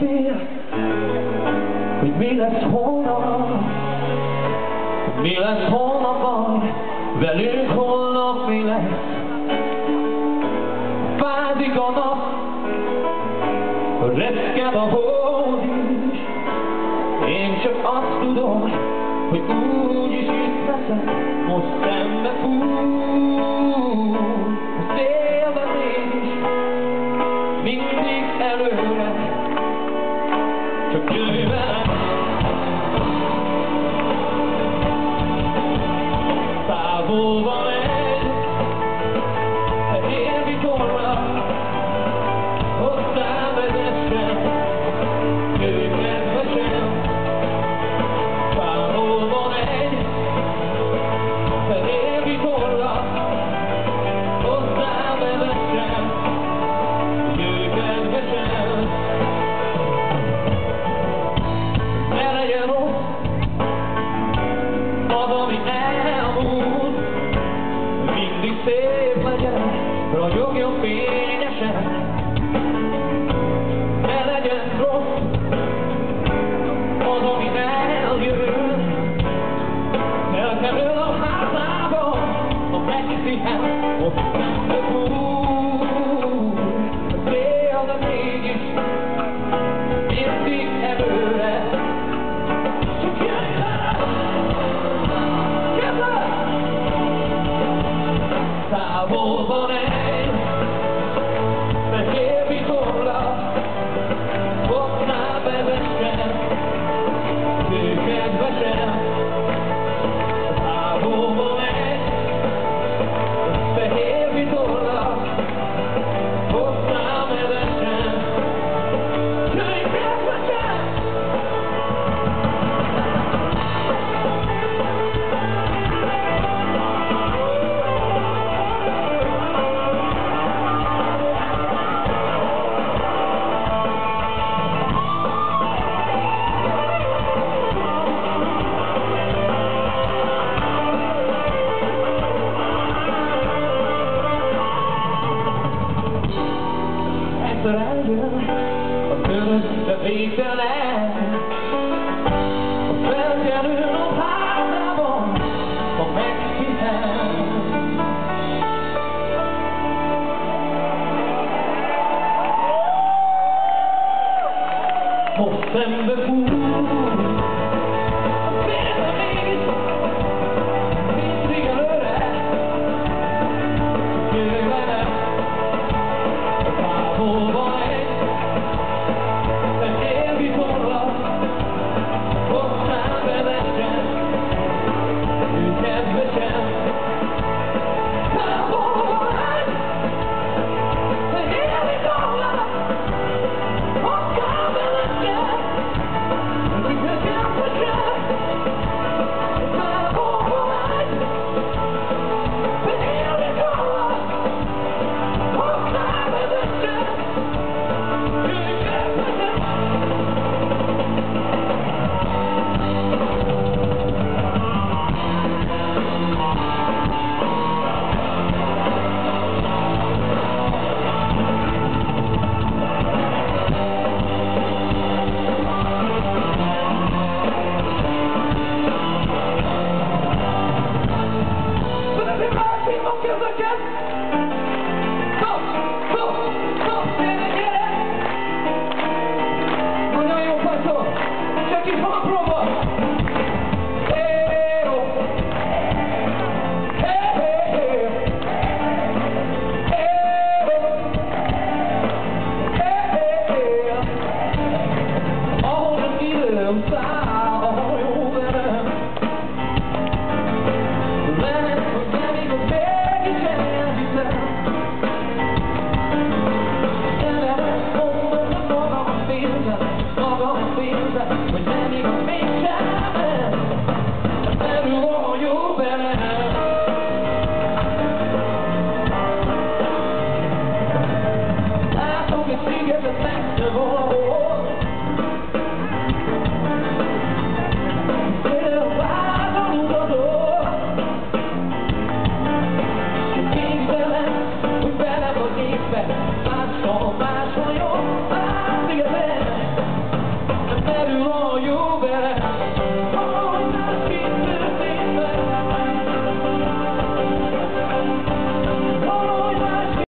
beszél, hogy mi lesz holnap, mi lesz holnap van, velünk holnap mi lesz. Fázik a nap, reszked a hold is, én csak azt tudom, hogy úgy is itt leszek, most szembe fúj, a szélben én is, mindig előre csak jöjj ragyogjon fényesen. Ne legyen rossz, az, ami eljön, elkerül a házába, a megszíhet, ott Egyszer eljön a körötte végtelen, a felkelő nap házában, ha meghihet. Most szembe fúj